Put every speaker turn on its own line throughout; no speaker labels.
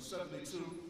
number 72.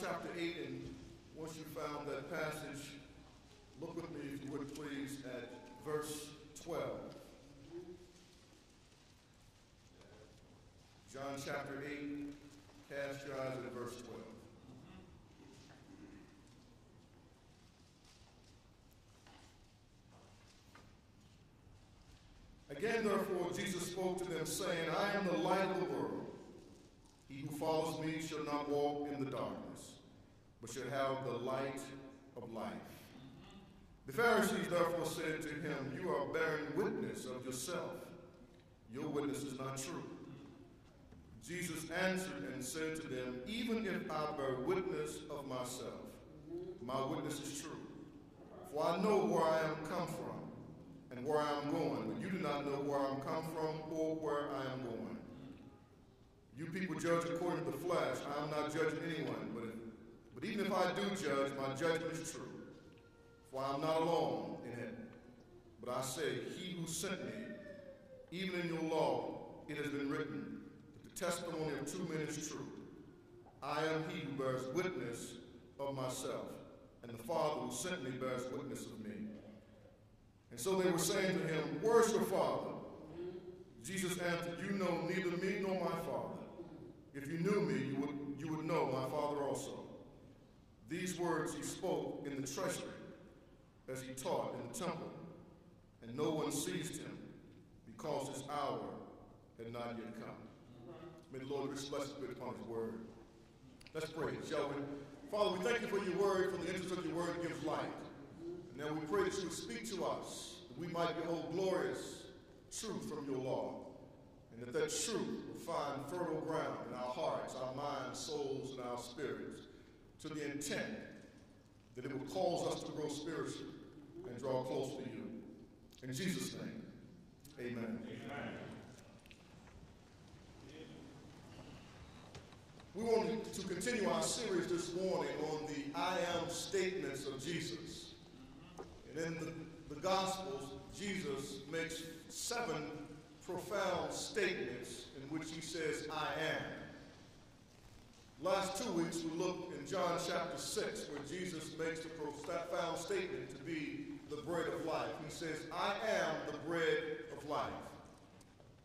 Chapter 8, and once you found that passage, look with me, if you would please, at verse 12. John chapter 8, cast your eyes at verse 12. Again, therefore, Jesus spoke to them, saying, I am the light of the world. He who follows me shall not walk in the darkness, but shall have the light of life. The Pharisees therefore said to him, You are bearing witness of yourself. Your witness is not true. Jesus answered and said to them, Even if I bear witness of myself, my witness is true. For I know where I am come from and where I am going, but you do not know where I am come from or where I am going. You people judge according to the flesh. I am not judging anyone, but, but even if I do judge, my judgment is true. For I am not alone in it. But I say, He who sent me, even in your law, it has been written, that the testimony of two men is true. I am he who bears witness of myself, and the Father who sent me bears witness of me. And so they were saying to him, Where's your Father? Jesus answered, You know neither me nor my Father. If you knew me, you would, you would know my Father also. These words he spoke in the treasury as he taught in the temple, and no one seized him because his hour had not yet come. May the Lord bless us upon his word. Let's pray, shall we? Father, we thank you for your word, for the interest of your word gives light. And now we pray that you would speak to us, that we might behold glorious truth from your law, and that that truth will find fertile ground in our hearts, our minds, souls, and our spirits, to the intent that it will cause us to grow spiritually and draw close to you. In Jesus' name, amen.
Amen.
We want to continue our series this morning on the I am statements of Jesus. And in the, the Gospels, Jesus makes seven profound statements in which he says, I am. Last two weeks, we looked in John chapter 6, where Jesus makes the profound statement to be the bread of life. He says, I am the bread of life.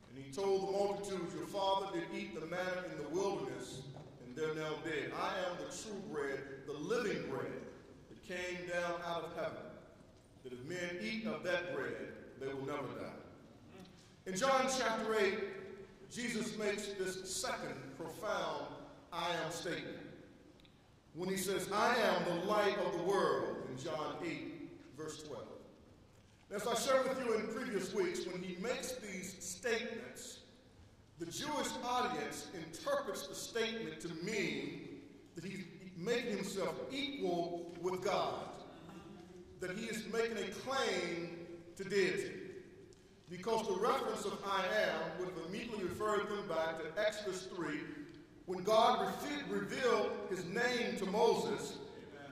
And he told the multitudes, Your father did eat the manna in the wilderness and they're now dead. I am the true bread, the living bread that came down out of heaven. That if men eat of that bread, they will never die. In John chapter 8, Jesus makes this second profound I am statement. When he says, I am the light of the world, in John 8, verse 12. As I shared with you in previous weeks, when he makes these statements, the Jewish audience interprets the statement to mean that he's making himself equal with God, that he is making a claim to deity. Because the reference of I am would have immediately referred them back to Exodus 3, when God revealed his name to Moses,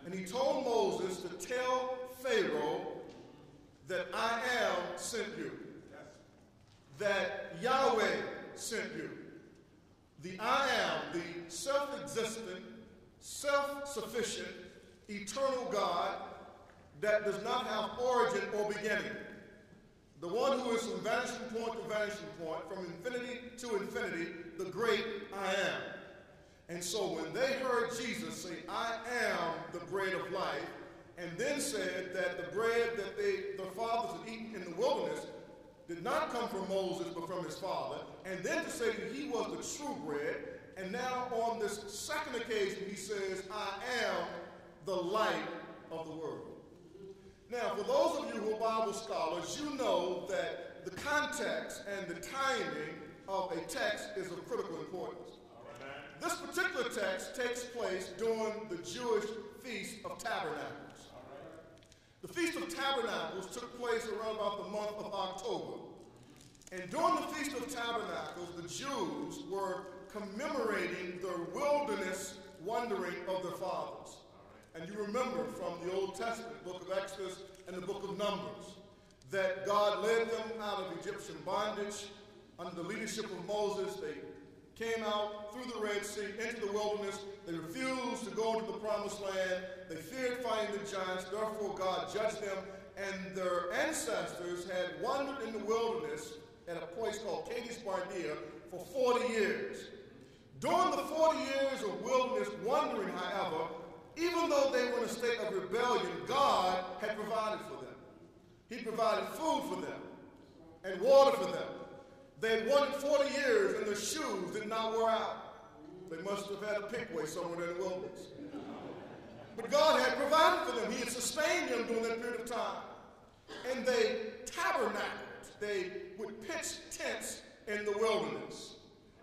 and he told Moses to tell Pharaoh that I am sent you, that Yahweh sent you. The I am, the self existent, self sufficient, eternal God that does not have origin or beginning. The one who is from vanishing point to vanishing point, from infinity to infinity, the great I am. And so when they heard Jesus say, I am the bread of life, and then said that the bread that they, the fathers had eaten in the wilderness did not come from Moses but from his father, and then to say that he was the true bread, and now on this second occasion he says, I am the light of the world. Now, for those of you who are Bible scholars, you know that the context and the timing of a text is of critical importance. This particular text takes place during the Jewish Feast of Tabernacles. The Feast of Tabernacles took place around about the month of October. And during the Feast of Tabernacles, the Jews were commemorating the wilderness wandering of their fathers. And you remember from the Old Testament, book of Exodus and the book of Numbers, that God led them out of Egyptian bondage under the leadership of Moses. They came out through the Red Sea into the wilderness. They refused to go into the promised land. They feared fighting the giants. Therefore, God judged them. And their ancestors had wandered in the wilderness at a place called Kadesh Barnea for 40 years. During the 40 years of wilderness wandering, however, even though they were in a state of rebellion, God had provided for them. He provided food for them and water for them. They had wandered 40 years and their shoes did not wear out. They must have had a pickway somewhere in the wilderness. But God had provided for them. He had sustained them during that period of time. And they tabernacled. They would pitch tents in the wilderness.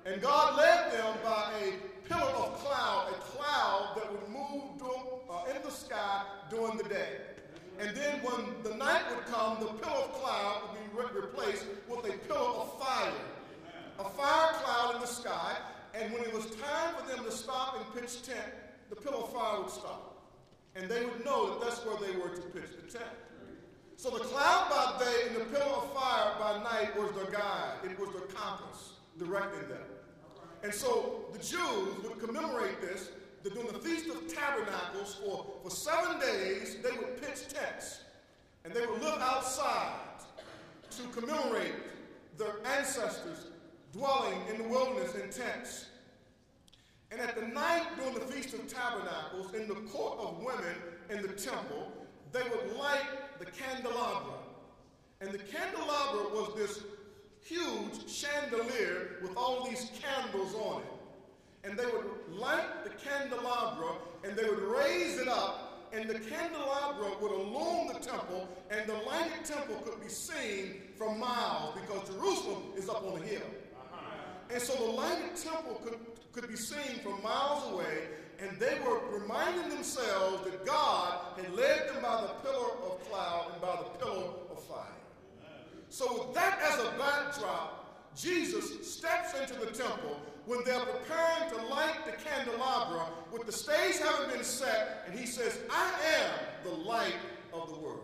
And God led them by a pillar of cloud, a cloud that would move uh, in the sky during the day. And then when the night would come, the pillar of cloud would be re- replaced with a pillar of fire. A fire cloud in the sky. And when it was time for them to stop and pitch tent, the pillar of fire would stop. And they would know that that's where they were to pitch the tent. So the cloud by day and the pillar of fire by night was their guide. It was their compass directing them. And so the Jews would commemorate this during the Feast of Tabernacles for, for seven days they would pitch tents and they would live outside to commemorate their ancestors dwelling in the wilderness in tents. And at the night during the Feast of Tabernacles, in the court of women in the temple, they would light the candelabra. And the candelabra was this huge chandelier with all these candles on it and they would light the candelabra and they would raise it up, and the candelabra would illumine the temple, and the lighted temple could be seen from miles because Jerusalem is up on a hill. Uh-huh. And so the lighted temple could, could be seen from miles away, and they were reminding themselves that God had led them by the pillar of cloud and by the pillar of fire. So, with that as a backdrop, Jesus steps into the temple when they're preparing to light the candelabra with the stage having been set, and he says, I am the light of the world.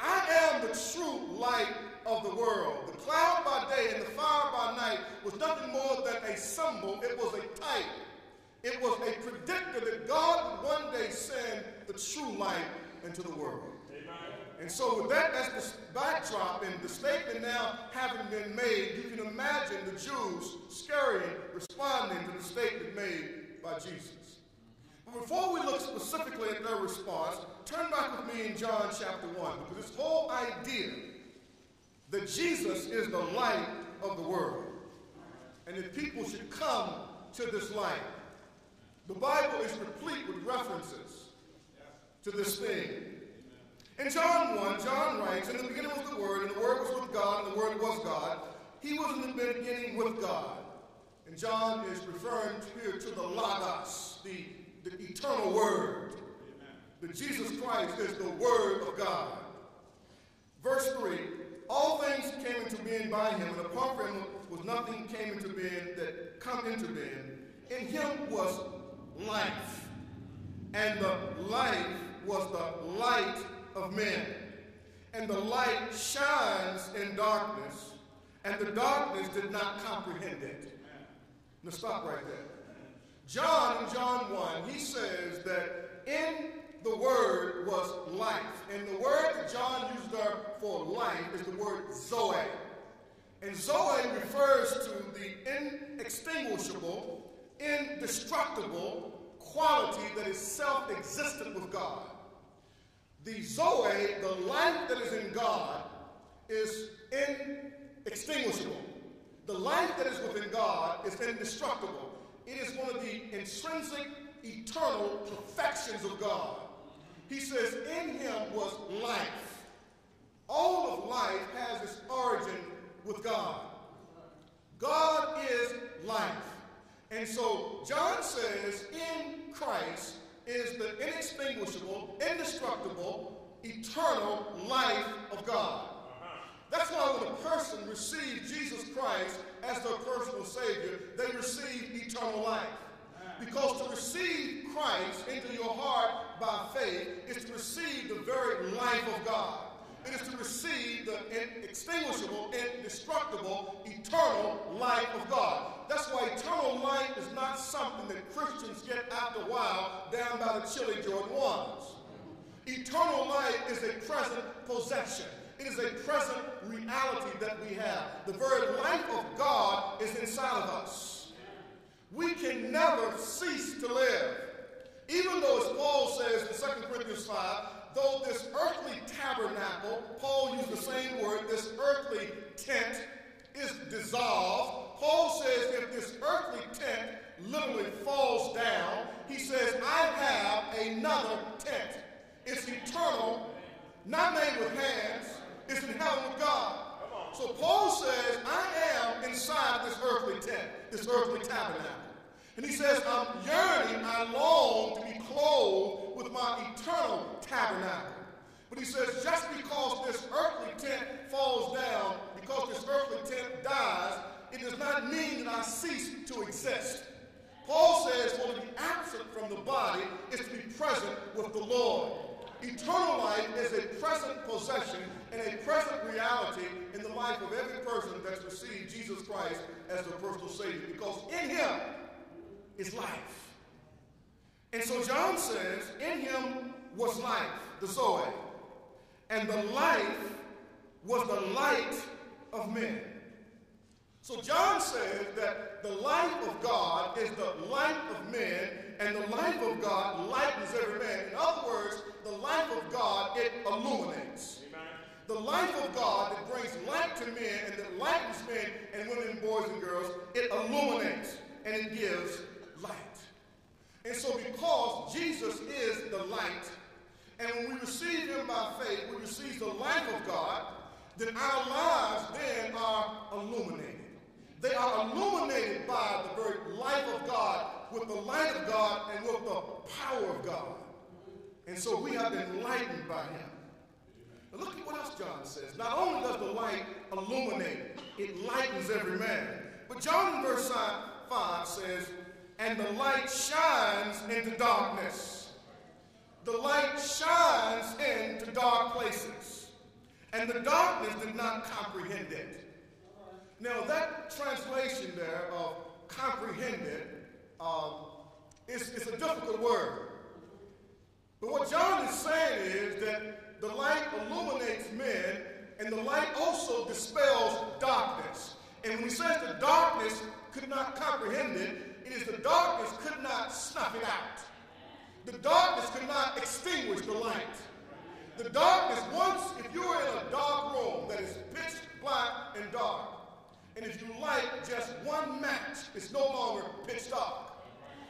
I am the true light of the world. The cloud by day and the fire by night was nothing more than a symbol, it was a type. It was a predictor that God would one day send the true light into the world. And so, with that as the backdrop and the statement now having been made, you can imagine the Jews scurrying, responding to the statement made by Jesus. But before we look specifically at their response, turn back with me in John chapter 1, because this whole idea that Jesus is the light of the world, and that people should come to this light. The Bible is replete with references to this thing. In John 1, John writes, In the beginning was the Word, and the Word was with God, and the Word was God. He was in the beginning with God. And John is referring here to the Logos, the, the eternal Word. That Jesus Christ is the Word of God. Verse 3 All things came into being by him, and apart from him was nothing came into being that come into being. In him was life, and the life was the light of men. And the light shines in darkness, and the darkness did not comprehend it. Now stop right there. John in John 1, he says that in the word was life. And the word that John used there for life is the word Zoe. And Zoe refers to the inextinguishable, indestructible quality that is self existent with God. The Zoe, the life that is in God, is inextinguishable. The life that is within God is indestructible. It is one of the intrinsic, eternal perfections of God. He says, In him was life. All of life has its origin with God. God is life. And so John says, In Christ is the inextinguishable, indestructible, eternal life of God. Uh-huh. That's why when a person receives Jesus Christ as their personal Savior, they receive eternal life. Because to receive Christ into your heart by faith is to receive the very life of God. It is to receive the inextinguishable, indestructible, eternal life of God. That's why eternal life is not something that Christians get after a while down by the chilly Jordan waters. Eternal life is a present possession. It is a present reality that we have. The very life of God is inside of us. We can never cease to live. Even though, as Paul says in 2 Corinthians 5, though this earthly tabernacle, Paul used the same word, this earthly tent is dissolved. Paul says if this earthly tent literally falls down, he says, I have another tent. It's eternal, not made with hands, it's in heaven with God. So Paul says, I am inside this earthly tent, this earthly tabernacle. And he says, I'm yearning, I long to be clothed with my eternal tabernacle. But he says, just because this earthly tent falls down, because this earthly tent dies, it does not mean that I cease to exist. Paul says, well, to be absent from the body is to be present with the Lord. Eternal life is a present possession and a present reality in the life of every person that's received Jesus Christ as their personal Savior, because in Him is life. And so John says, in Him was life, the Zoe, and the life was the light of men. So John says that the life of God is the light of men, and the life of God lightens every man. In other words, the life of God, it illuminates. The life of God that brings light to men and that lightens men and women, boys and girls, it illuminates and it gives light. And so because Jesus is the light, and when we receive him by faith, we receive the life of God, then our lives then are illuminated. They are illuminated by the very life of God, with the light of God, and with the power of God. And so we have been enlightened by him. Now look at what else John says. Not only does the light illuminate, it lightens every man. But John in verse 5 says, and the light shines into darkness. The light shines into dark places, and the darkness did not comprehend it. Now, that translation there of comprehended um, is, is a difficult word. But what John is saying is that the light illuminates men, and the light also dispels darkness. And when he says the darkness could not comprehend it, it is the darkness could not snuff it out. The darkness could not extinguish the light. The darkness, once, if you're in a dark room that is pitch black and dark, and if you light just one match, it's no longer pitch dark.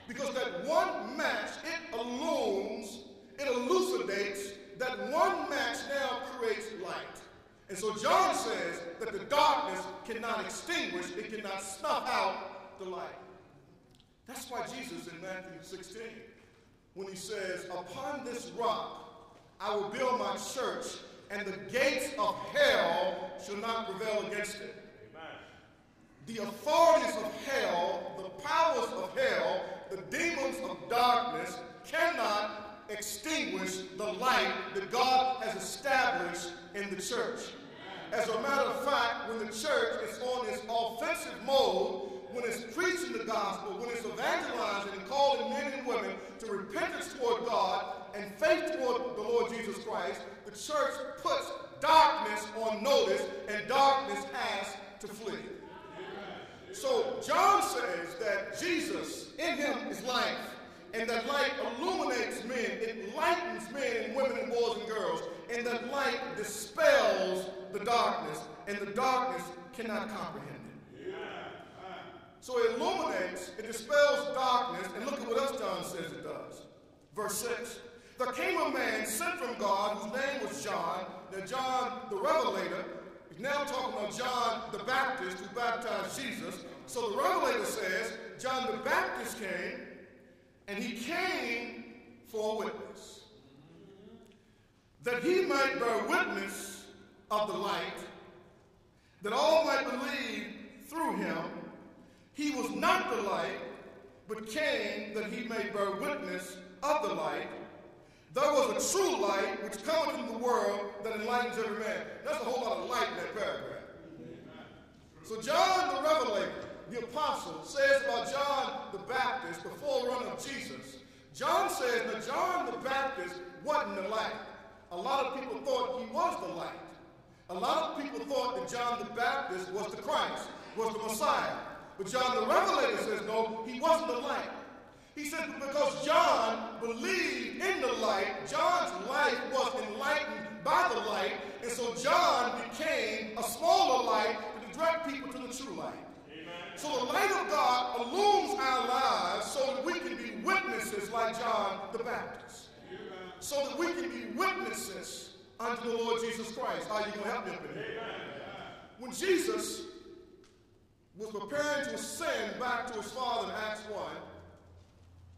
Because that one match, it illumes, it elucidates, that one match now creates light. And so John says that the darkness cannot extinguish, it cannot snuff out the light. That's why Jesus in Matthew 16, when he says, Upon this rock I will build my church, and the gates of hell shall not prevail against it. The authorities of hell, the powers of hell, the demons of darkness cannot extinguish the light that God has established in the church. As a matter of fact, when the church is on its offensive mode, when it's preaching the gospel, when it's evangelizing and calling men and women to repentance toward God and faith toward the Lord Jesus Christ, the church puts darkness on notice and darkness has to flee. So John says that Jesus, in him is life, and that light illuminates men, it lightens men and women and boys and girls, and that light dispels the darkness, and the darkness cannot comprehend it. So it illuminates, it dispels darkness, and look at what else John says it does. Verse 6. There came a man sent from God whose name was John. Now, John the Revelator Now talking about John the Baptist who baptized Jesus. So the Revelator says John the Baptist came, and he came for a witness. That he might bear witness of the light, that all might believe through him. He was not the light, but came that he may bear witness of the light. There was a true light which cometh into the world that enlightens every man. That's a whole lot of light in that paragraph. So John the Revelator, the apostle, says about John the Baptist, the forerunner of Jesus. John says that John the Baptist wasn't the light. A lot of people thought he was the light. A lot of people thought that John the Baptist was the Christ, was the Messiah. But John the Revelator says, no, he wasn't the light. He said, because John believed in the light, John's life was enlightened by the light, and so John became a smaller light to direct people to the true light. Amen. So the light of God illumes our lives so that we can be witnesses like John the Baptist. So that we can be witnesses unto the Lord Jesus Christ. Are you going to help me up in here? When Jesus was preparing to ascend back to his Father in Acts 1,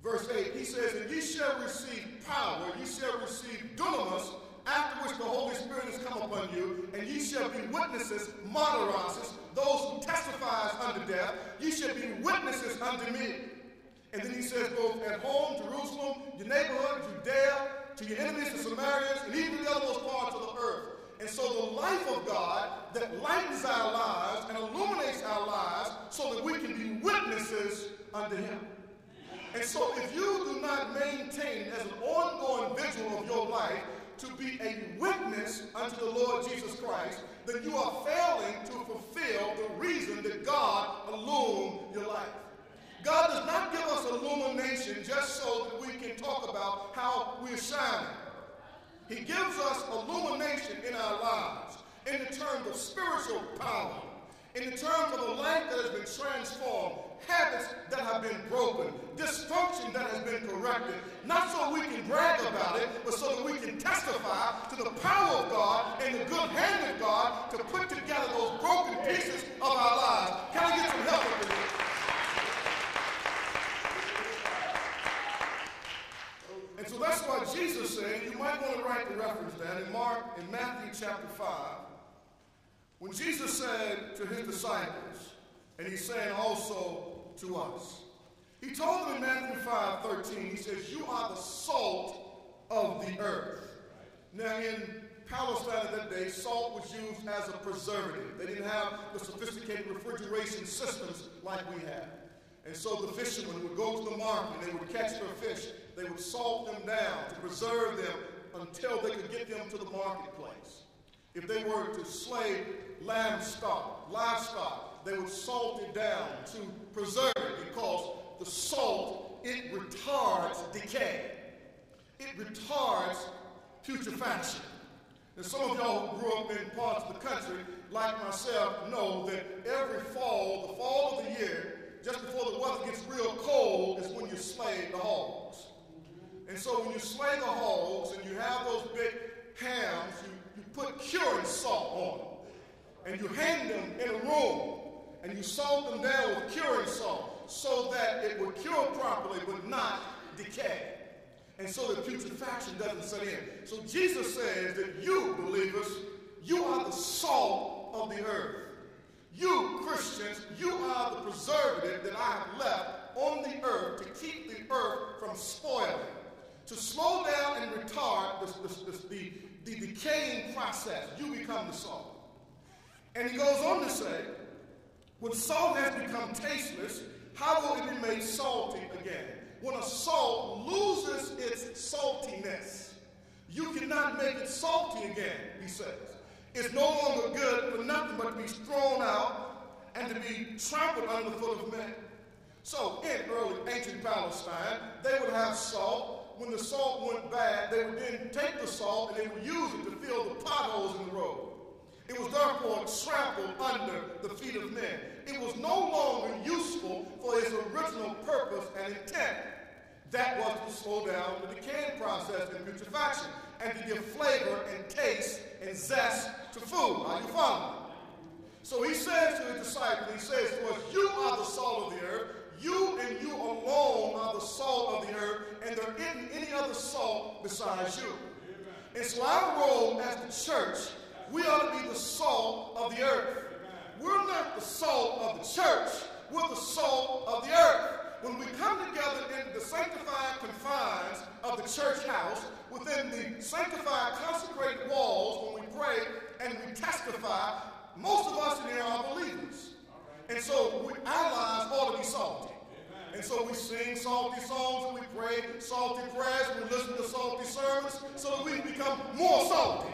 verse 8, he says, And ye shall receive power, ye shall receive dunamis, after which the Holy Spirit has come upon you, and ye shall be witnesses, martyrs, those who testifies unto death, ye shall be witnesses unto me. And then he says, both at home, Jerusalem, your neighborhood, Judea, to your enemies, the Samaritans, and even the other parts of the earth. And so the life of God that lightens our lives and illuminates our lives so that we can be witnesses unto him. And so if you do not maintain as an ongoing vigil of your life to be a witness unto the Lord Jesus Christ, then you are failing to fulfill the reason that God illumined your life. God does not give us illumination just so that we can talk about how we're shining. He gives us illumination in our lives in the terms of spiritual power, in the terms of a life that has been transformed, habits that have been broken, dysfunction that has been corrected, not so we can brag about it, but so that we can testify to the power of God and the good hand of God to put together those broken pieces of our lives. Can I get some help with this? And so that's why Jesus said, you might want to write the reference down in Mark, in Matthew chapter 5, when Jesus said to his disciples, and he's saying also to us. He told them in Matthew 5 13, he says, You are the salt of the earth. Now, in Palestine at that day, salt was used as a preservative. They didn't have the sophisticated refrigeration systems like we have. And so the fishermen would go to the market and they would catch their fish. They would salt them down to preserve them until they could get them to the marketplace. If they were to slay lamb stock, livestock, they would salt it down to preserve it because the salt, it retards decay. It retards putrefaction. And some of y'all who grew up in parts of the country, like myself, know that every fall, the fall of the year, just before the weather gets real cold, is when you slay the hogs. And so when you slay the hogs and you have those big hams, you, you put curing salt on them. And you hang them in a room and you salt them down with curing salt so that it would cure properly but not decay. And so the putrefaction doesn't set in. So Jesus says that you, believers, you are the salt of the earth. You, Christians, you are the preservative that I have left on the earth to keep the earth from spoiling, to slow down and retard this, this, the, the decaying process. You become the salt. And he goes on to say, when salt has become tasteless, how will it be made salty again? When a salt loses its saltiness, you cannot make it salty again, he says. It's no longer good for nothing but to be thrown out and to be trampled under the foot of men. So, in early ancient Palestine, they would have salt. When the salt went bad, they would then take the salt and they would use it to fill the potholes in the road. It was therefore trampled under the feet of men. It was no longer useful for its original purpose and intent. That was to slow down the decaying process and putrefaction and to give flavor and taste and zest to food. Are you following? So he says to his disciples, he says to us, You are the salt of the earth. You and you alone are the salt of the earth, and there isn't any other salt besides you. And so our role as the church we ought to be the salt of the earth. We're not the salt of the church, we're the salt of the earth. When we come together in the sanctified confines of the church house, within the sanctified, consecrated walls, when we pray and we testify, most of us in here are believers. And so we, our lives ought to be salty. And so we sing salty songs and we pray salty prayers and we listen to salty sermons so that we become more salty.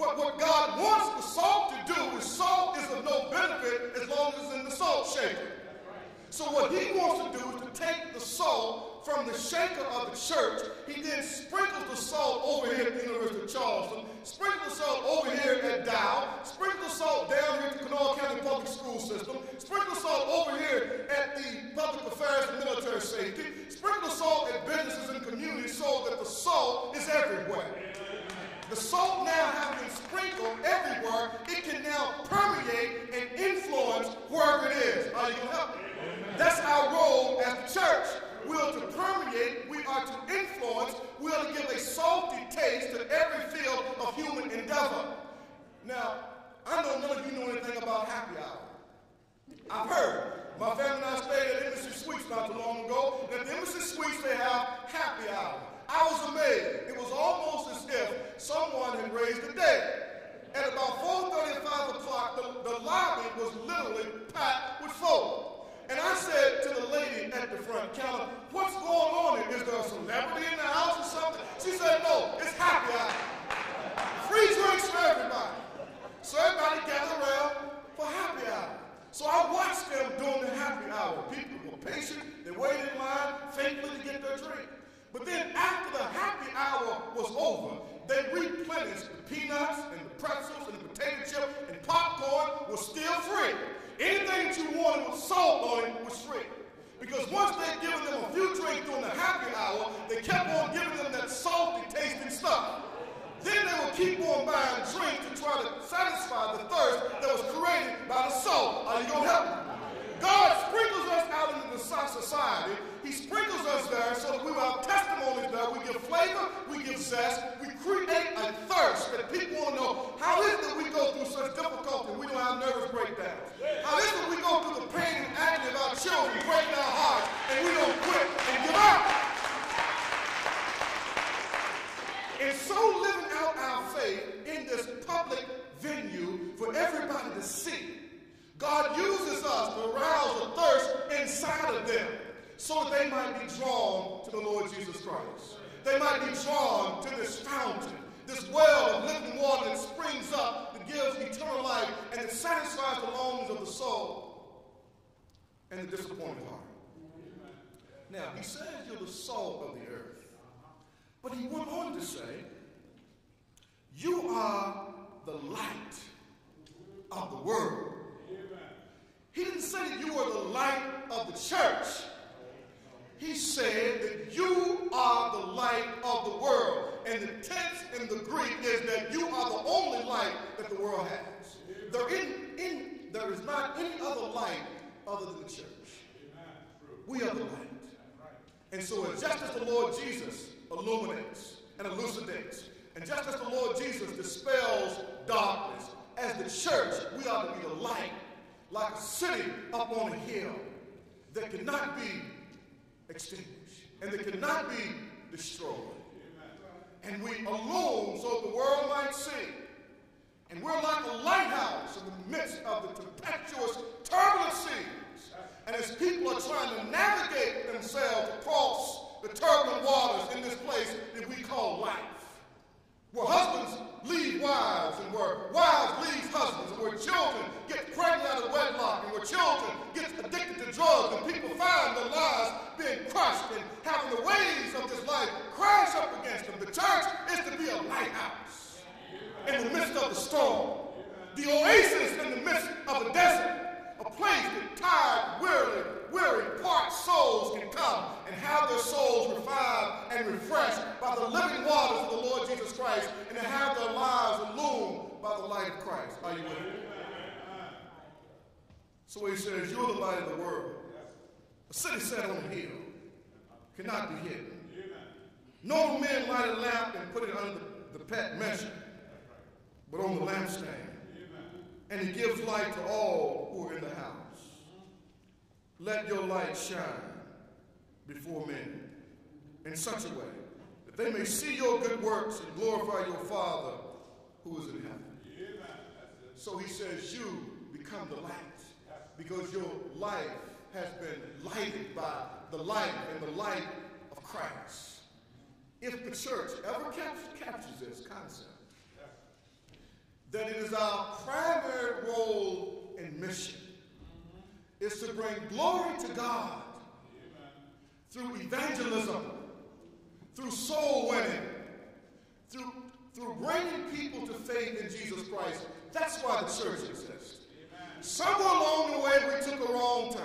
But what God wants the salt to do is salt is of no benefit as long as it's in the salt shaker. So what he wants to do is to take the salt from the shaker of the church. He then sprinkles the salt over here at the University of Charleston, sprinkles the salt over here at Dow, sprinkles the salt down here at the Kanawha County Public School System, sprinkles salt over here at the Public Affairs and Military Safety, sprinkles salt at businesses and communities so that the salt is everywhere. The salt now having been sprinkled everywhere, it can now permeate and influence wherever it is. Are you going to help me? That's our role as the church. We are to permeate, we are to influence, we are to give a salty taste to every field of human endeavor. Now, I know none of you know anything about happy hour. I've heard. My family and I stayed at Embassy Suites not too long ago. And at the Embassy Suites, they have happy hour. I was amazed. It was almost as if someone had raised the dead. At about 4.30 5 o'clock, the, the lobby was literally packed with folk. And I said to the lady at the front counter, what's going on? Is there a celebrity in the house or something? She said, no, it's happy hour. Free drinks for everybody. So everybody gathered around for happy hour. So I watched them during the happy hour. People were patient. They waited in line faithfully to get their drink. But then after the happy hour was over, they replenished the peanuts and the pretzels and the potato chip and popcorn was still free. Anything that you wanted with salt on it was free. Because once they'd given them a few drinks during the happy hour, they kept on giving them that salty tasting stuff. Then they would keep on buying drinks to try to satisfy the thirst that was created by the salt. Are you going to help me? God sprinkles us out into society. He sprinkles us there so that we will have testimonies there. We give flavor, we give zest, we create a thirst that people want to know how is it that we go through such difficulty we don't have nervous breakdowns? How is it that we go through the pain and agony of our children breaking our hearts and we don't quit and give up? And so living out our faith in this public venue for everybody to see God uses us to arouse a thirst inside of them so that they might be drawn to the Lord Jesus Christ. They might be drawn to this fountain, this well of living water that springs up, that gives eternal life, and that satisfies the longings of the soul and the disappointed heart. Now, he says you're the salt of the earth. But he went on to say, You are the light of the world. He didn't say that you are the light of the church. He said that you are the light of the world. And the tense in the Greek is that you are the only light that the world has. There, in, in, there is not any other light other than the church. We are the light. And so, just as the Lord Jesus illuminates and elucidates, and just as the Lord Jesus dispels darkness, as the church, we ought to be the light, like a city up on a hill that cannot be extinguished and that cannot be destroyed. And we alone, so the world might see. And we're like a lighthouse in the midst of the tempestuous, turbulent seas. And as people are trying to navigate themselves across the turbulent waters in this place that we call life, where husbands leave wives, and where wives leave husbands, and where children get pregnant out of wedlock, and where children get addicted to drugs, and people find their lives being crushed and having the waves of this life crash up against them. The church is to be a lighthouse in the midst of the storm, the oasis in the midst of the desert, a place that tired, weary, weary, parched souls can come and have their souls revived and refreshed by the living waters of the Lord Jesus Christ and to have their lives illumined by the light of Christ. Are you with me? So he says, You're the light of the world. A city set on a hill cannot be hidden. No man light a lamp and put it under the peck measure, but on the lampstand. And he gives light to all who are in the house. Let your light shine before men in such a way that they may see your good works and glorify your Father who is in heaven. So he says, You become the light because your life has been lighted by the light and the light of Christ. If the church ever captures this concept, that it is our primary role and mission is to bring glory to God through evangelism, through soul winning, through, through bringing people to faith in Jesus Christ. That's why the church exists. Somewhere along the way, we took a wrong turn.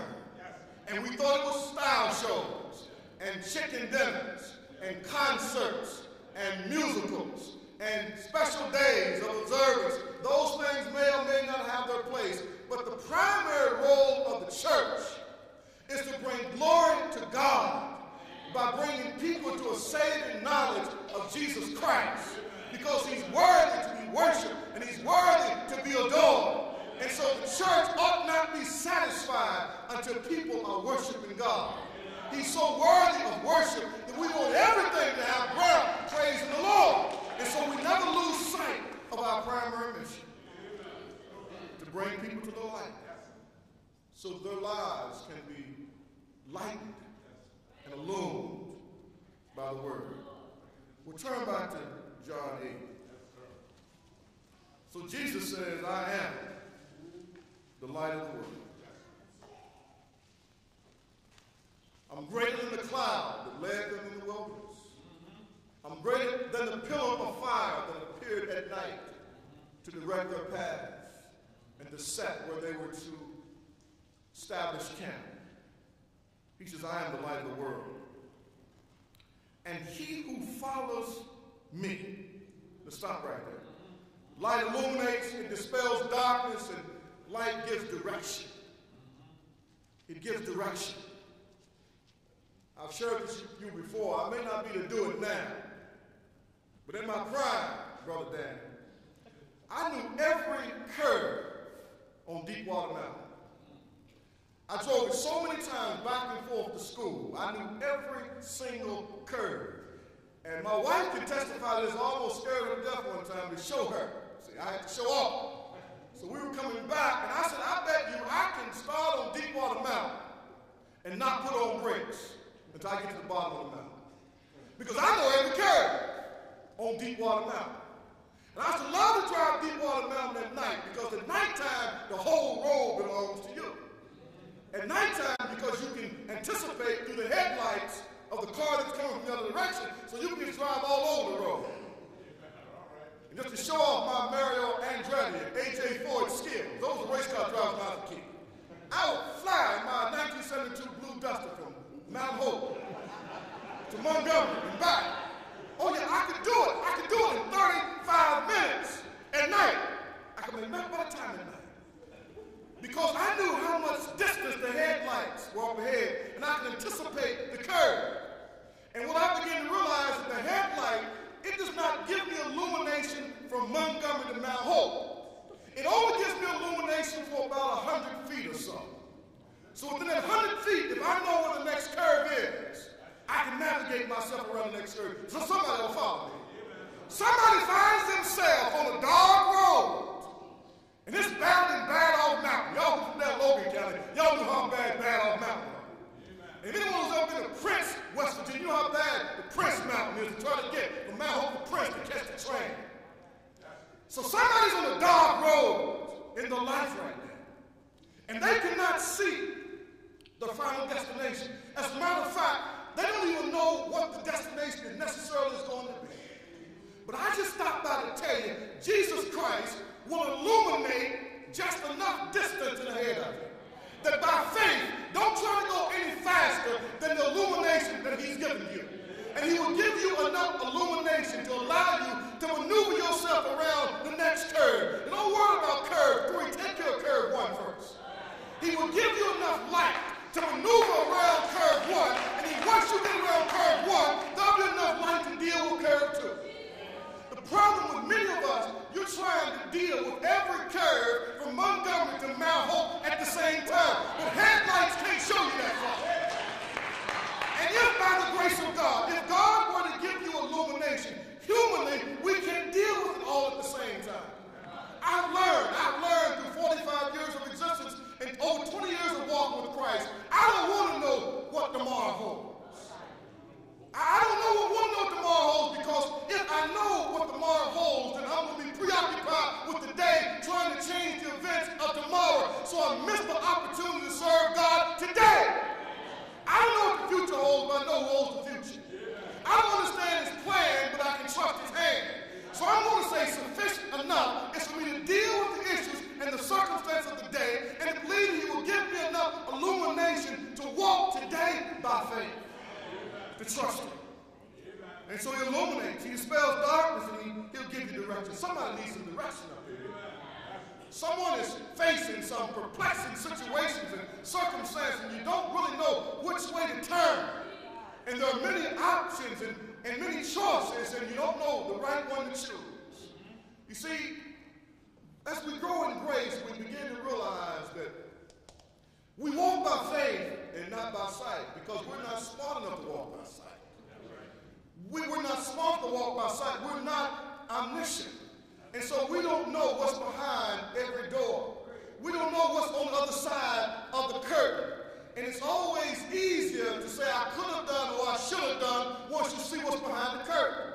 And we thought it was style shows and chicken dinners and concerts and musicals and special days of observance. Those things may or may not have their place. But the primary role of the church is to bring glory to God by bringing people to a saving knowledge of Jesus Christ because he's worthy to be worshiped and he's worthy to be adored. And so the church ought not be satisfied until people are worshiping God. He's so worthy of worship that we want everything to have ground praising the Lord. And so we never lose sight of our primary mission bring people to the light so their lives can be lightened and illumined by the word. We'll turn back to John 8. So Jesus says, I am the light of the world. I'm greater than the cloud that led them in the wilderness. I'm greater than the pillar of fire that appeared at night to direct their paths to set where they were to establish camp. He says, I am the light of the world. And he who follows me, let's stop right there. Light illuminates, it dispels darkness, and light gives direction. It gives direction. I've shared this with you before. I may not be to do it now. But in my prime, Brother Dan, I knew every curve on Deepwater Mountain. I drove so many times back and forth to school. I knew every single curve. And my wife can testify this, almost scared her to death one time to show her. See, I had to show off. So we were coming back, and I said, I bet you I can start on Deepwater Mountain and not put on brakes until I get to the bottom of the mountain. Because I know every curve on Deepwater Mountain. And I love to drive people Deepwater Mountain at night because at nighttime, the whole road belongs to you. At nighttime, because you can anticipate through the headlights of the car that's coming from the other direction, so you can just drive all over the road. And just to show off my Mario Andretti and AJ Foyt skills, those are race car drivers I keep. I would fly in my 1972 Blue Duster from Mount Hope to Montgomery and back. Oh yeah, I could do it. I could do it in 35 minutes at night. I back by the time at night. Because I knew how much distance the headlights were up ahead, and I could anticipate the curve. And what I began to realize is the headlight, it does not give me illumination from Montgomery to Mount Hope. It only gives me illumination for about 100 feet or so. So within that 100 feet, if I know where the next curve is, I can navigate myself around the next curve. So somebody will follow me. Somebody finds themselves on a dark road. And this bad bad off mountain. Y'all from that Logan County, y'all know how bad bad off mountain. If anyone was up in the Prince, West Virginia, you know how bad the Prince Mountain is to try to get from Mount Hope to Prince to catch the train. So somebody's on a dark road in their life right now. And they cannot see the final destination. As a matter of fact, they don't even know what the destination necessarily is going to. But I just stopped by to tell you, Jesus Christ will illuminate just enough distance ahead of you. That by faith, don't try to go any faster than the illumination that he's given you. And he will give you enough illumination to allow you to maneuver yourself around the next curve. And don't worry about curve three. Take care of curve one first. He will give you enough light to maneuver around curve one. And he, once you get around curve one, there'll be enough light to deal with curve two. Problem with many of us, you're trying to deal with every curve from Montgomery to Mount Hope at the same time. But headlights can't show you that far. And if by the grace of God, if God were to give you illumination, humanly, we can deal with it all at the same time. I've learned, I've learned through 45 years of existence and over 20 years of walking with Christ, I don't want to know what tomorrow holds. I don't know what one know tomorrow holds because if I know what tomorrow holds, then I'm going to be preoccupied with the day trying to change the events of tomorrow. So I miss the opportunity to serve God today. I don't know what the future holds, but I know who holds the future. I don't understand his plan, but I can trust his hand. So I'm going to say sufficient enough is for me to deal with the issues and the circumstances of the day, and to believe he will give me enough illumination to walk today by faith to trust him. And so he illuminates, he dispels darkness, and he, he'll give you direction. Somebody needs some direction up here. Someone is facing some perplexing situations and circumstances, and you don't really know which way to turn. And there are many options and, and many choices, and you don't know the right one to choose. You see, as we grow in grace, we begin to realize that we walk by faith and not by sight because we're not smart enough to walk by sight. We were not smart to walk by sight. We're not omniscient. And so we don't know what's behind every door. We don't know what's on the other side of the curtain. And it's always easier to say, I could have done or I should have done once you see what's behind the curtain.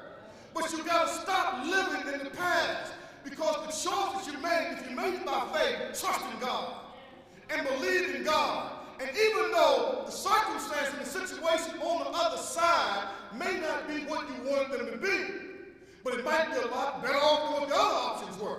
But you got to stop living in the past because the choices you made, if you made it by faith, trust in God and believe in God. And even though the circumstance and the situation on the other side may not be what you wanted them to be, but it might be a lot better off than what the other options were.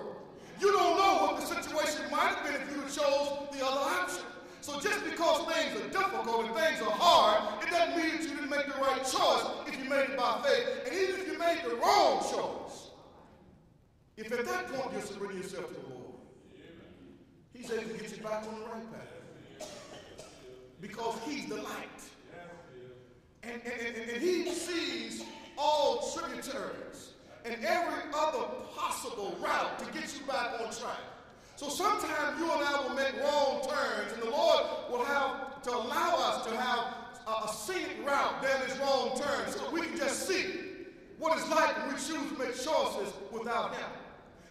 You don't know what the situation might have been if you chose the other option. So just because things are difficult and things are hard, it doesn't mean that you didn't make the right choice if you made it by faith. And even if you made the wrong choice, if at that point you're surrendering yourself to the Lord, He's able to get you back on the right path. Because He's the light. And, and, and, and He sees all tributaries and every other possible route to get you back on track. So sometimes you and I will make wrong turns, and the Lord will have to allow us to have a, a scenic route down this wrong turn so we can just see what it's like when we choose to make choices without Him.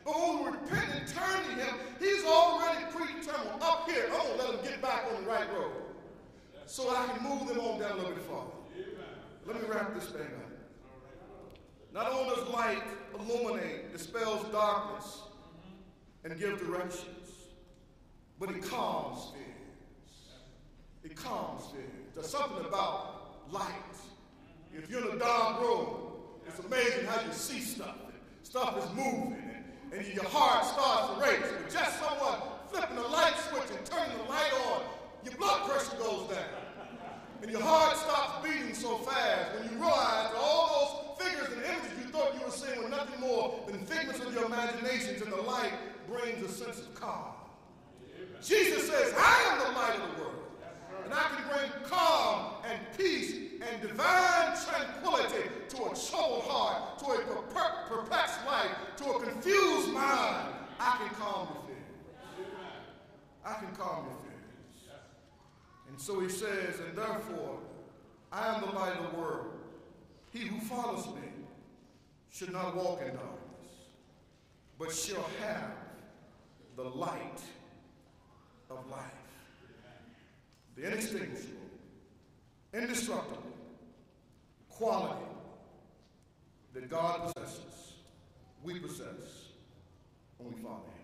But when we repent and turn to Him, He's already predetermined up here. I'm going to let them get back on the right road so I can move them on down a little bit farther. Let me wrap this thing up. Not only does light illuminate, dispels darkness, and give directions, but it calms fears. it calms fear. There's something about light. If you're in a dark room, it's amazing how you see stuff. Stuff is moving, and, and your heart starts to race. But just someone flipping the light switch and turning the light on, your blood pressure goes down. And your heart stops beating so fast when you realize all those you were nothing more than figments of your imaginations, and the light brings a sense of calm. Jesus says, I am the light of the world. And I can bring calm and peace and divine tranquility to a troubled heart, to a perplexed life, to a confused mind. I can calm your fears. I can calm your fears. And so he says, and therefore, I am the light of the world. He who follows me should not walk in darkness, but shall have the light of life. The inextinguishable, indestructible quality that God possesses, we possess only Him.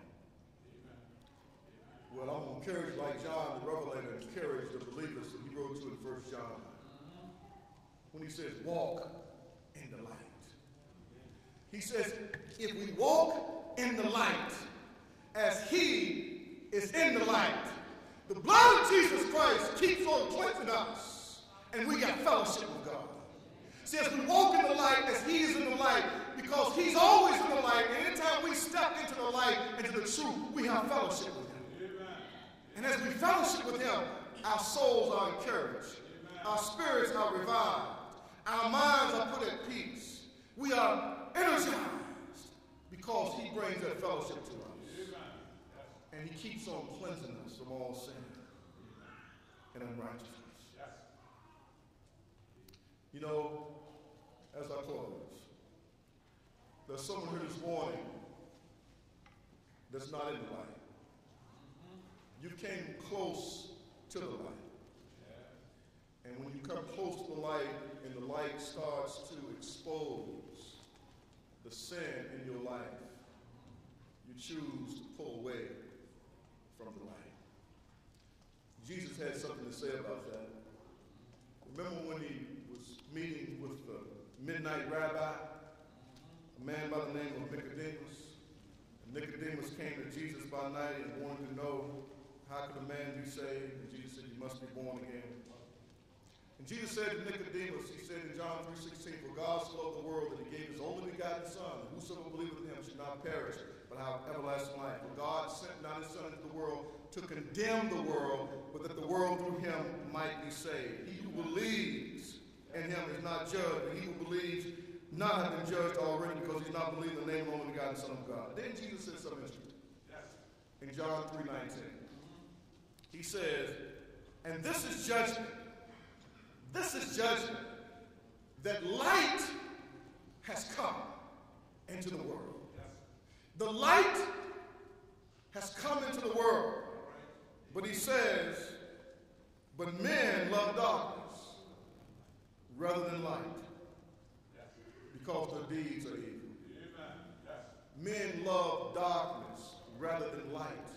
Well, I'm going to like John the Revelator encouraged the believers that he wrote to in 1 John when he says, walk in the light. He says, if we walk in the light as he is in the light, the blood of Jesus Christ keeps on cleansing us, and we got fellowship with God. See, as we walk in the light, as He is in the light, because He's always in the light, and anytime we step into the light, into the truth, we have fellowship with Him. And as we fellowship with Him, our souls are encouraged, our spirits are revived, our minds are put at peace. We are energized because He brings that fellowship to us. And He keeps on cleansing us from all sin and unrighteousness. You know, as I close, there's someone here this morning that's not in the light. You came close to the light. And when you come close to the light and the light starts to expose the sin in your life, you choose to pull away from the light. Jesus had something to say about that. Remember when he was meeting with the midnight rabbi, a man by the name of Nicodemus? Nicodemus came to Jesus by night and wanted to know how could a man be saved? And Jesus said, You must be born again. And Jesus said to Nicodemus, He said in John 3:16, For God so loved the world that he gave his only begotten Son, and whosoever believeth in him should not perish, but have everlasting life. For God sent not his Son into the world to condemn the world, but that the world through him might be saved. He who believes in him is not judged, he who believes not have been judged already because he's not believed in the name of the only begotten Son of God. Then Jesus said something interesting. In John 3.19. He says, and this is judgment. This is judgment. That light has come into the world. The light has come into the world. But he says, but men love darkness rather than light because their deeds are evil. Men love darkness rather than light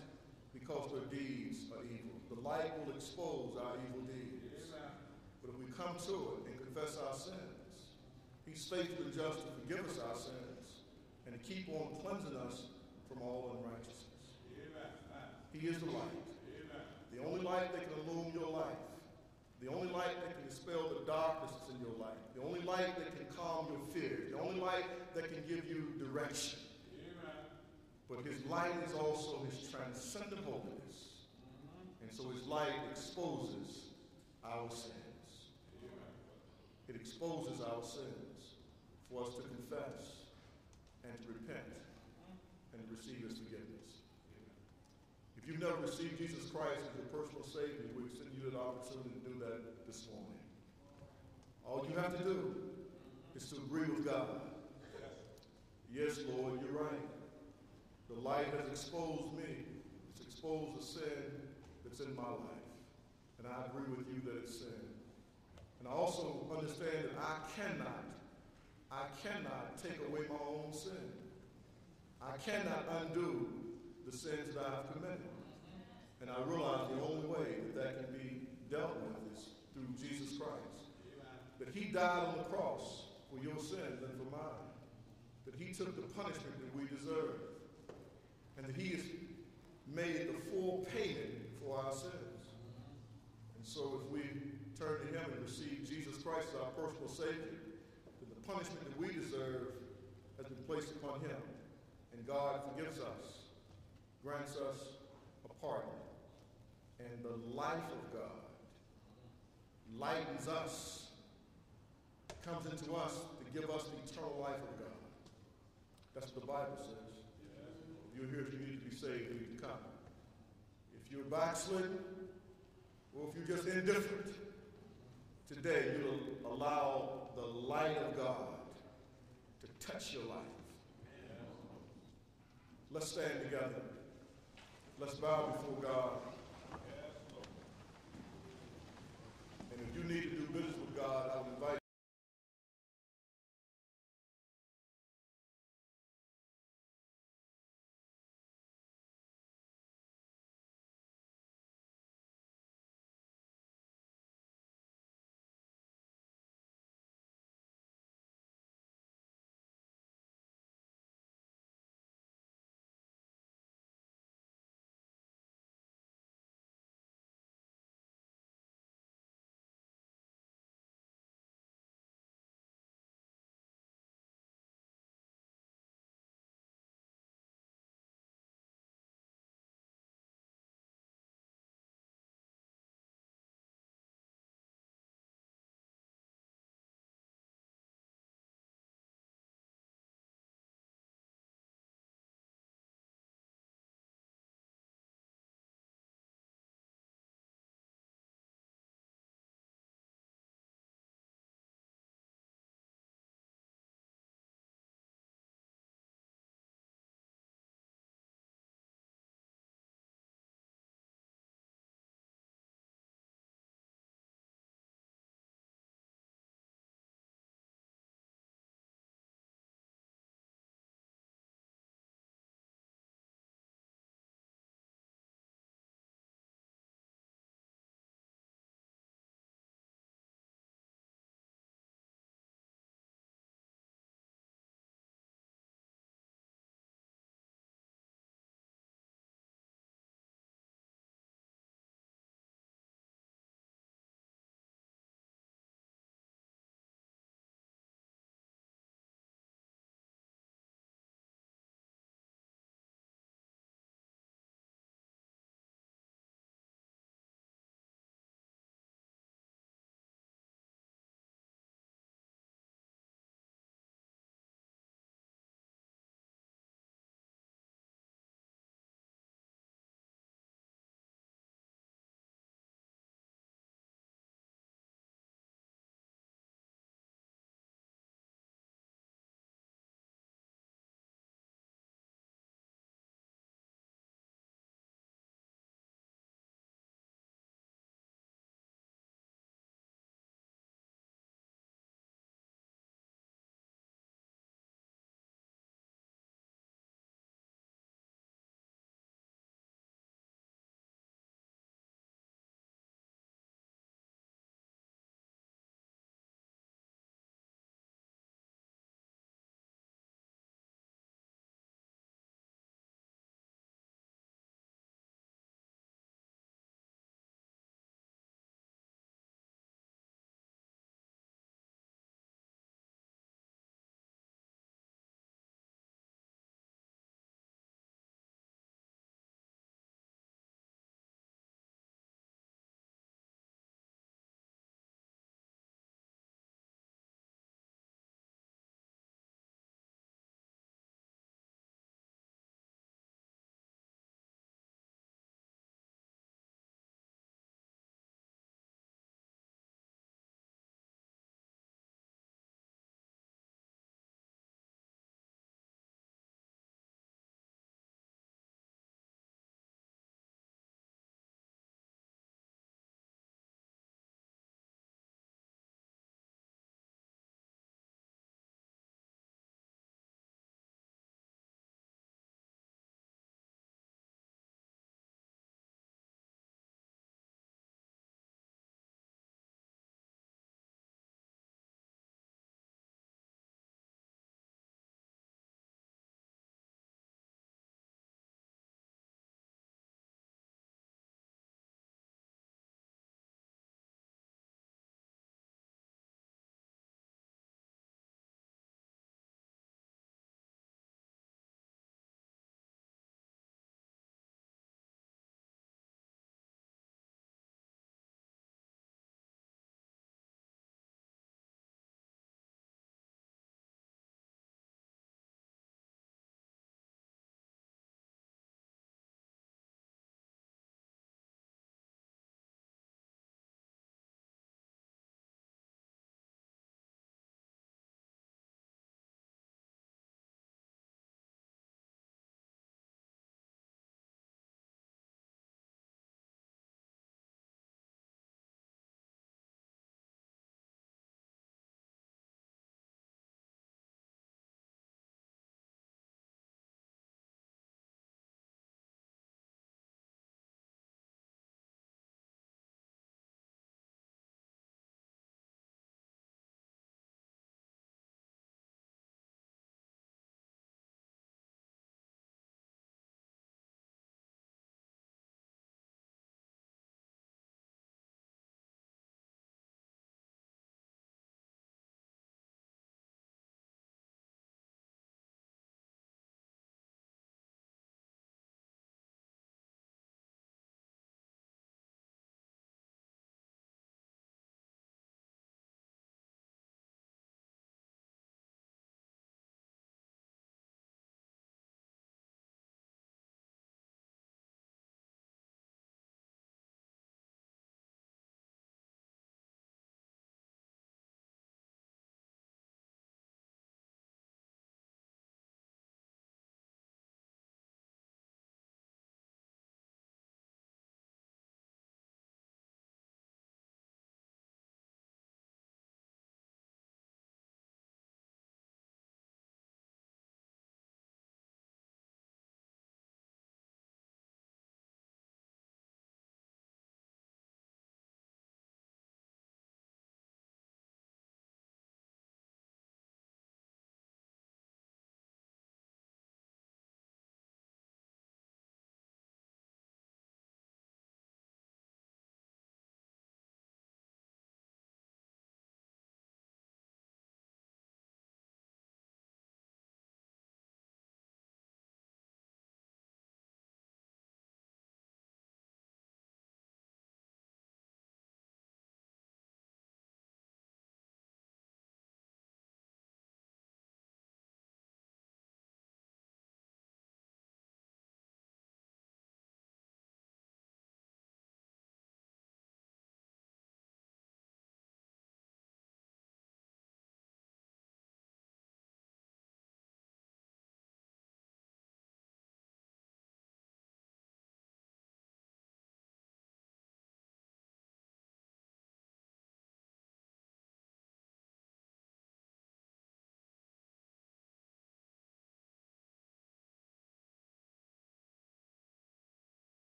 because their deeds are evil. The light will expose our evil deeds. But if we come to it and confess our sins, He's faithful and just to forgive us our sins and to keep on cleansing us from all unrighteousness. He is the light. The only light that can illumine your life. The only light that can dispel the darkness that's in your life. The only light that can calm your fears. The only light that can give you direction. But his light is also his transcendent holiness. And so his light exposes our sins. It exposes our sins for us to confess and to repent and to receive his forgiveness. If you've never received Jesus Christ as your personal Savior, we extend you the opportunity to do that this morning. All you have to do is to agree with God. Yes, Lord, you're right. The light has exposed me. It's exposed the sin that's in my life. And I agree with you that it's sin. And I also understand that I cannot, I cannot take away my own sin. I cannot undo the sins that I've committed. And I realize the only way that that can be dealt with is through Jesus Christ. That he died on the cross for your sins and for mine. That he took the punishment that we deserve. And that he has made the full payment for our sins. And so if we turn to him and receive Jesus Christ as our personal Savior, then the punishment that we deserve has been placed upon him. And God forgives us, grants us a pardon. And the life of God lightens us, comes into us to give us the eternal life of God. That's what the Bible says. If you're here, if you need to be saved, you need to come. If you're backslidden, or if you're just indifferent, today you'll allow the light of God to touch your life. Let's stand together. Let's bow before God. And if you need to do business with God, I would invite